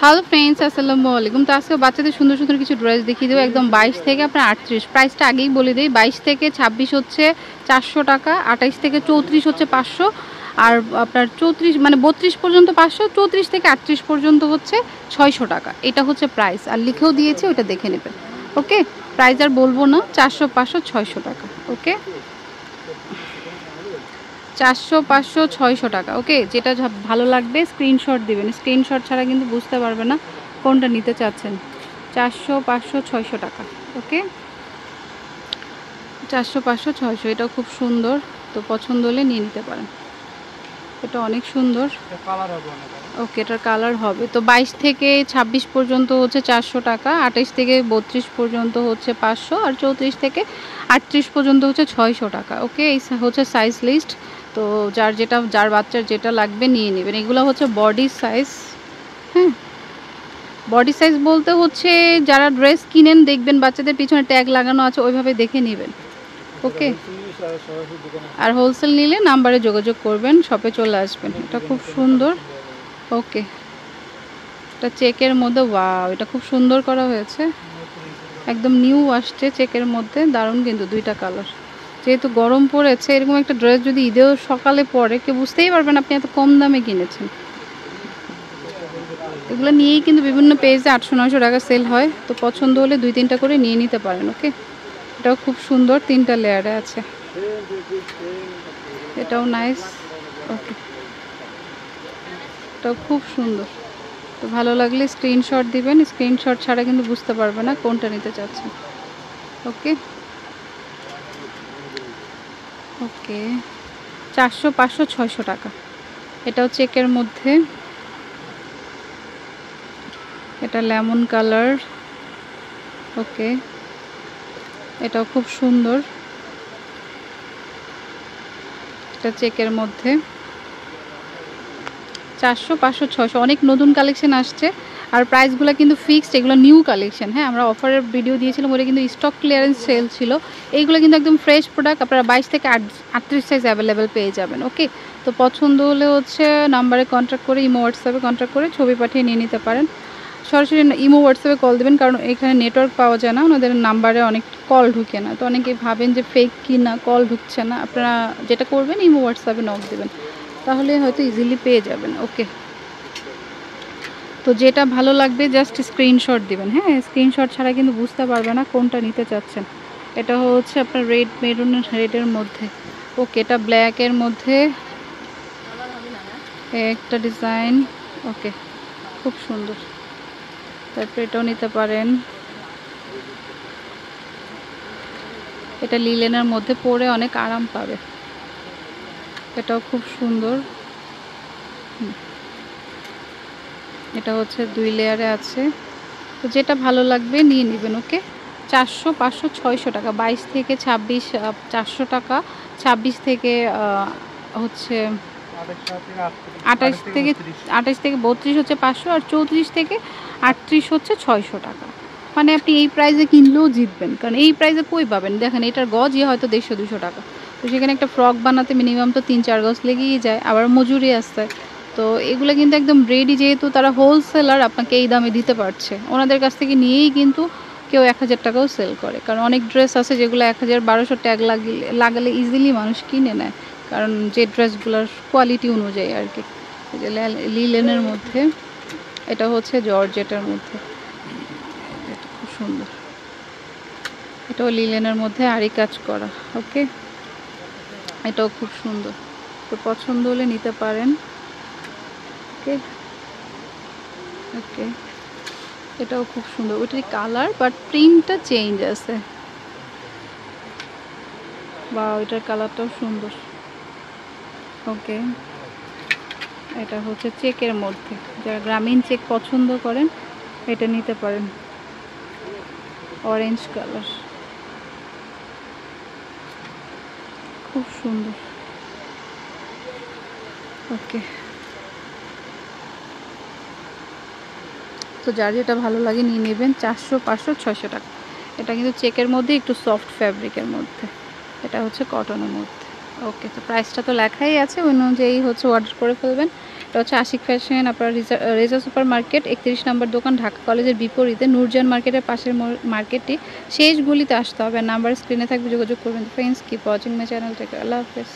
Hello friends আসসালামু আলাইকুম। তো আজকে বাচ্চাদের সুন্দর সুন্দর কিছু ড্রেস দেখিয়ে দেবো। একদম বাইশ থেকে আপনার আটত্রিশ। প্রাইসটা আগেই বলে দিই, বাইশ থেকে ছাব্বিশ হচ্ছে চারশো টাকা, আঠাইশ থেকে চৌত্রিশ হচ্ছে পাঁচশো। আর আপনার চৌত্রিশ মানে বত্রিশ পর্যন্ত পাঁচশো, চৌত্রিশ থেকে আটত্রিশ পর্যন্ত হচ্ছে ছয়শো টাকা। এটা হচ্ছে প্রাইস আর লিখেও দিয়েছে ওটা দেখে নেবেন। ওকে প্রাইস আর বলব না, চারশো, পাঁচশো, ছয়শো টাকা। ওকে চারশো পাঁচশো ছয়শো টাকা ওকে? যেটা ভালো লাগবে স্ক্রিনশট দিবেন। স্ক্রিনশট ছাড়া কিন্তু বুঝতে পারবে না কোনটা নিতে চাচ্ছেন। চারশো পাঁচশো ছয়শো টাকা ওকে? চারশো পাঁচশো ছয়শো এটাও খুব সুন্দর। তো পছন্দ হলে নিয়ে নিতে পারেন। এটা অনেক সুন্দর। ওকে এটার কালার হবে। তো বাইশ থেকে ছাব্বিশ পর্যন্ত হচ্ছে চারশো টাকা আঠাইশ থেকে বত্রিশ পর্যন্ত হচ্ছে পাঁচশো আর চৌত্রিশ থেকে আটত্রিশ পর্যন্ত হচ্ছে ছয়শো টাকা ওকে? এই হচ্ছে সাইজ লিস্ট তো যার যেটা, যার বাচ্চার যেটা লাগবে নিয়ে নেবেন। এগুলো হচ্ছে বডি সাইজ হ্যাঁ? বডি সাইজ বলতে হচ্ছে যারা ড্রেস কিনেন দেখবেন, বাচ্চাদের পিছনে ট্যাগ লাগানো আছে, ওইভাবে দেখে নেবেন। ওকে আর হোলসেল নিলে নাম্বারে যোগাযোগ করবেন শপে চলে আসবেন। এটা খুব সুন্দর। ওকে এটা চেকের মধ্যে ওয়াও এটা খুব সুন্দর করা হয়েছে। একদম নিউ আসছে চেকের মধ্যে, দারুণ কিন্তু দুইটা কালার যেহেতু গরম পড়েছে, এরকম একটা ড্রেস যদি ঈদেও সকালে পরে, কেউ বুঝতেই পারবেন আপনি এত কম দামে কিনেছেন। এগুলো নিয়েই কিন্তু বিভিন্ন পেজে আটশো, নয়শো টাকা সেল হয়। তো পছন্দ হলে দুই, তিনটা করে নিয়ে নিতে পারেন ওকে এটাও খুব সুন্দর, তিনটা লেয়ারে আছে। এটাও নাইস ওকে এটাও খুব সুন্দর। তো ভালো লাগলে স্ক্রিনশট দিবেন স্ক্রিনশট ছাড়া কিন্তু বুঝতে পারবে না কোনটা নিতে চাচ্ছেন ওকে ওকে। চারশো, পাঁচশো, ছয়শো টাকা। এটাও চেকের মধ্যে। এটা লেমন কালার। ওকে। এটাও খুব সুন্দর। এটা চেকের মধ্যে। চারশো, পাঁচশো ছশো অনেক নতুন কালেকশন আসছে। আর প্রাইসগুলো কিন্তু ফিক্সড এগুলো নিউ কালেকশন হ্যাঁ আমরা অফারের ভিডিও দিয়েছিলাম ওটা কিন্তু স্টক ক্লিয়ারেন্স সেল ছিল। এইগুলো কিন্তু একদম ফ্রেশ প্রোডাক্ট আপনারা বাইশ থেকে আট, আটত্রিশ সাইজ অ্যাভেলেবেল পেয়ে যাবেন ওকে তো পছন্দ হলে হচ্ছে নাম্বারে কন্ট্যাক্ট করে ইমো হোয়াটসঅ্যাপে কন্ট্যাক্ট করে ছবি পাঠিয়ে নিয়ে নিতে পারেন। সরাসরি ইমো হোয়াটসঅ্যাপে কল দেবেন, কারণ এখানে নেটওয়ার্ক পাওয়া যায় না, ওনাদের নাম্বারে অনেক কল ঢুকে না। তো অনেকে ভাবেন যে ফেক কি না কল ঢুকছে না, আপনারা যেটা করবেন ইমো হোয়াটসঅ্যাপে নক দেবেন। তাহলে হয়তো ইজিলি পেয়ে যাবেন ওকে তো যেটা ভালো লাগবে জাস্ট স্ক্রিনশট দিবেন। হ্যাঁ স্ক্রিনশট ছাড়া কিন্তু বুঝতে পারবে না কোনটা নিতে চাচ্ছেন। এটা হচ্ছে আপনার রেড মেরুন রেডের মধ্যে। ওকে এটা ব্ল্যাকের মধ্যে। একটা ডিজাইন ওকে খুব সুন্দর। তারপরে এটাও নিতে পারেন। এটা লিলেনের মধ্যে পরে অনেক আরাম পাবে। এটাও খুব সুন্দর। হুম। এটা হচ্ছে দুই লেয়ারে আছে। তো যেটা ভালো লাগবে নিয়ে নেবেন, ওকে? চারশো, পাঁচশো, ছয়শো টাকা, বাইশ থেকে ছাব্বিশ চারশো টাকা, ছাব্বিশ থেকে হচ্ছে আঠাশ থেকে আঠাশ থেকে বত্রিশ হচ্ছে পাঁচশো আর চৌত্রিশ থেকে আটত্রিশ হচ্ছে ছয়শো টাকা। মানে আপনি এই প্রাইজে কিনলেও জিতবেন, কারণ এই প্রাইজে কই পাবেন? দেখেন, এটার গজ ইয়ে হয়তো দেড়শো, দুশো টাকা। তো সেখানে একটা ফ্রক বানাতে মিনিমাম তো তিন, চার গজ লেগেই যায়, আবার মজুরি আসতে তো এগুলো কিন্তু একদম রেডি যেহেতু তারা হোলসেলার আপনাকে এই দামে দিতে পারছে। ওনাদের কাছ থেকে নিয়েই কিন্তু কেউ এক হাজার টাকাও সেল করে। কারণ অনেক ড্রেস আছে যেগুলো এক হাজার বারোশো ট্যাগ লাগিয়ে লাগালে ইজিলি মানুষ কিনে নেয়। কারণ যে ড্রেসগুলোর কোয়ালিটি অনুযায়ী আর কি। লিলেনের মধ্যে, এটা হচ্ছে জর্জেটের মধ্যে। এটা খুব সুন্দর। এটাও লিলেনের মধ্যে আরই কাজ করা ওকে এটাও খুব সুন্দর। তো পছন্দ হলে নিতে পারেন। ওকে। ওকে। এটাও খুব সুন্দর। ওইটার কালার, বাট প্রিন্টটা চেঞ্জ আছে। বা ওইটার কালারটাও সুন্দর। ওকে। এটা হচ্ছে চেকের মধ্যে। যারা গ্রামীণ চেক পছন্দ করেন, এটা নিতে পারেন। Orange colour. খুব সুন্দর। ওকে। তো যার যেটা ভালো লাগে নিয়ে নেবেন চারশো, পাঁচশো, ছয়শো টাকা। এটা কিন্তু চেকের মধ্যে, একটু সফট ফ্যাব্রিকের মধ্যে। এটা হচ্ছে কটনের মধ্যে। ওকে তো প্রাইসটা তো লেখাই আছে, ওই অনুযায়ী হচ্ছে অর্ডার করে ফেলবেন। এটা হচ্ছে আশিক ফ্যাশন আপনার রেজা সুপার মার্কেট একত্রিশ নম্বর দোকান, ঢাকা কলেজের বিপরীতে, নূরজান মার্কেটের পাশের মার্কেটটি। শেষ গলিতে আসতে হবে নাম্বার স্ক্রিনে থাকবে, যোগাযোগ করবেন। Friends keep watching my channel থেকে আল্লাহ হাফেজ।